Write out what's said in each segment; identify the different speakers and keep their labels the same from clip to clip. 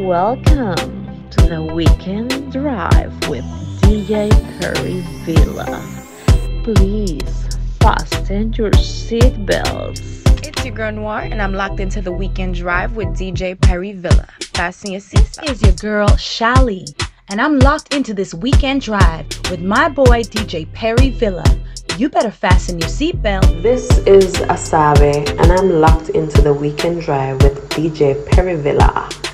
Speaker 1: Welcome to the weekend drive with DJ Perry Villa. Please fasten your seatbelts.
Speaker 2: It's your girl Noir, and I'm locked into the weekend drive with DJ Perryvilla. Fasten your seatbelts.
Speaker 3: It's your girl Shali, and I'm locked into this weekend drive with my boy DJ Perryvilla. You better fasten your seatbelt.
Speaker 4: This is Asabe, and I'm locked into the weekend drive with DJ Perryvilla.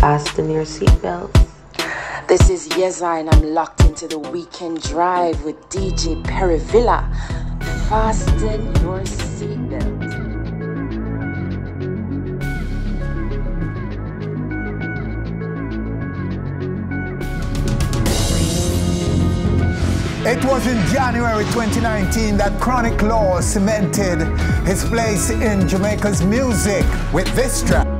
Speaker 4: Fasten your seatbelts.
Speaker 5: This is Yeza, and I'm locked into the weekend drive with DJ Perryvilla. Fasten your seatbelt.
Speaker 6: It was in January 2019 that Chronic Law cemented his place in Jamaica's music with this track.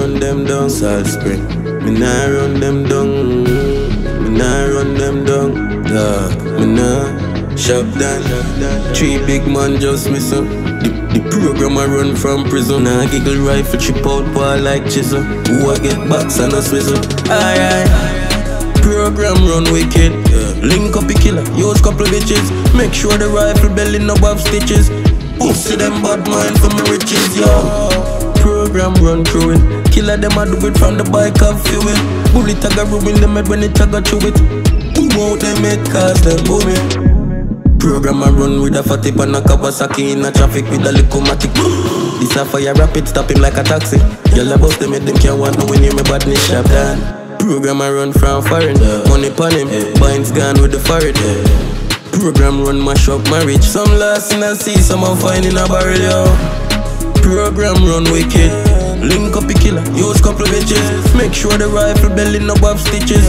Speaker 7: them
Speaker 8: down, Salt Spring. Me nah run them down. Me nah run them down, dog. Me nah shop down. Three big man just miss up. The, the program I run from prison. Nah giggle rifle chip out ball like chisel. Who I get box and a swizzle. Aye aye. Program run wicked. Link up the killer. Use couple bitches. Make sure the rifle belly no have stitches. Pussy them bad mind for me riches, yo. Program run through it. Killer them I do it from the bike of fuel. It. Bullet tag a ruin them head when it tag a chew it. Boom out them head cause them booming. Program I run with a fatty and a Kawasaki in a traffic with a little. This a fire rapid, stop him like a taxi. Y'all about them, make them can't want no when you me badness shop down. Program I run from foreign, money pon him, binds gone with the foreign. Program run mash up marriage. Some lost in a sea, some are fine in a barrel, yo. Program run wicked. Link up the killer, use couple of bitches. Make sure the rifle belly no have stitches.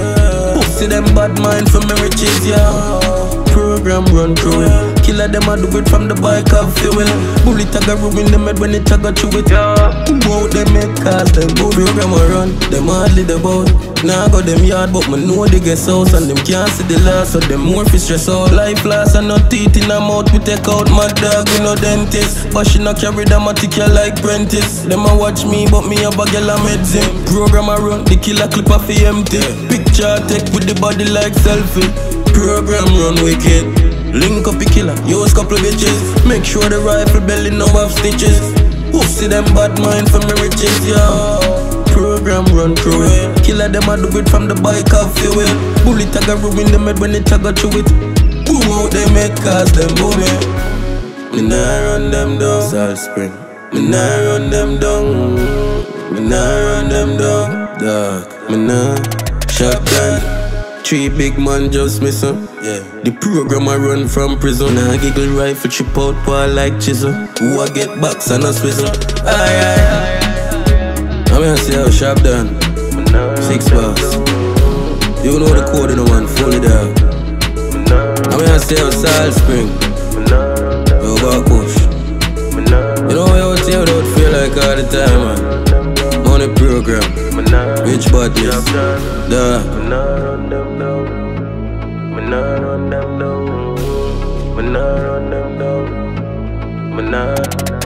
Speaker 8: Pussy them bad mind for me riches, yeah. Program run through it. Killer them I do it from the bike of fuel. Bullet a ruin them head when it tag a chew it. Out them head cause them. Program I run, them hardly the boat. Now I got them yard but me know they get house and them can't see the last so them more fi stress out. Life loss and no teeth in her mouth we take out my dog we no dentist. But she not carry them a tick like Prentice. Them a watch me but me a girl a medicine. Program I run, the killer clip a fi empty. Picture take with the body like selfie. Program run wicked. Link up the killer, use couple bitches. Make sure the rifle belly no have stitches. Pussy them bad mind for me riches, yeah. Program run through it. Killer them I do it from the bike of fuel. Bullet tag a ruin them head when it tag a chew it. Boom out them head cause them booming. Me nah run them down, Salt Spring. Me nah run them down. Me nah run them down, Dark. Me nah shop down. Three big man just missing. Yeah. The program I run from prison. Nah giggle rifle chip out ball like chisel. Who I get box and a swizzle. Aye aye aye. I'm gonna see how sharp done. Six bars. You know the code in the one, fully down. I'm gonna see how Salt Spring. Yo, back push. You know you out don't feel like all the time, man but yeah Duh. We're not on them though. We're not on them though. We're not.